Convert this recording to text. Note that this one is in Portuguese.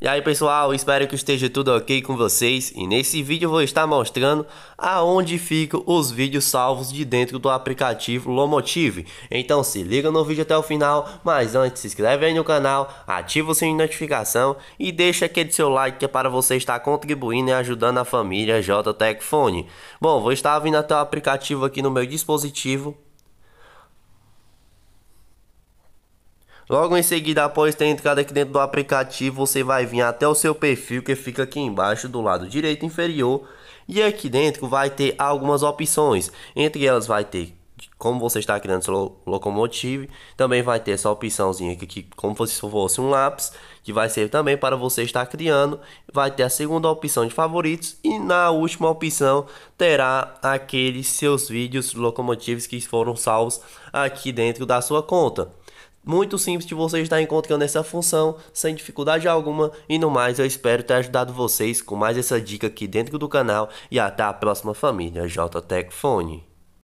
E aí pessoal, espero que esteja tudo ok com vocês e nesse vídeo eu vou estar mostrando aonde ficam os vídeos salvos de dentro do aplicativo Lomotive. Então se liga no vídeo até o final, mas antes se inscreve aí no canal, ativa o sininho de notificação e deixa aquele seu like que é para você estar contribuindo e ajudando a família J Fone. Bom, vou estar vindo até o aplicativo aqui no meu dispositivo Logo em seguida, após ter entrado aqui dentro do aplicativo, você vai vir até o seu perfil que fica aqui embaixo do lado direito inferior. E aqui dentro vai ter algumas opções. Entre elas vai ter como você está criando seu locomotive, também vai ter essa opçãozinha aqui, como se fosse um lápis, que vai ser também para você estar criando. Vai ter a segunda opção de favoritos e na última opção terá aqueles seus vídeos locomotives que foram salvos aqui dentro da sua conta. Muito simples de você estar encontrando essa função sem dificuldade alguma e no mais eu espero ter ajudado vocês com mais essa dica aqui dentro do canal e até a próxima família JTech Fone.